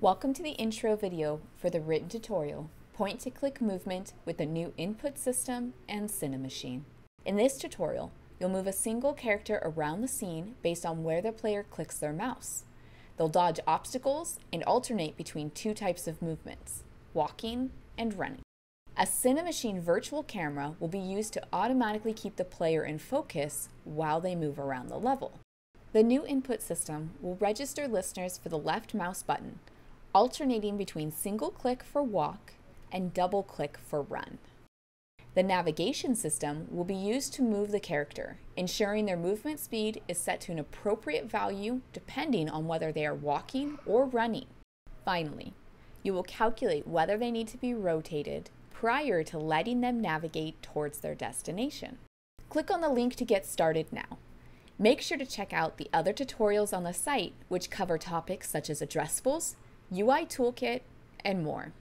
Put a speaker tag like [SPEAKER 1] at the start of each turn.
[SPEAKER 1] Welcome to the intro video for the written tutorial, point-to-click movement with the new input system and Cinemachine. In this tutorial, you'll move a single character around the scene based on where the player clicks their mouse. They'll dodge obstacles and alternate between two types of movements, walking and running. A Cinemachine virtual camera will be used to automatically keep the player in focus while they move around the level. The new input system will register listeners for the left mouse button, alternating between single click for walk and double click for run. The navigation system will be used to move the character, ensuring their movement speed is set to an appropriate value depending on whether they are walking or running. Finally, you will calculate whether they need to be rotated prior to letting them navigate towards their destination. Click on the link to get started now. Make sure to check out the other tutorials on the site which cover topics such as addressables, UI Toolkit, and more.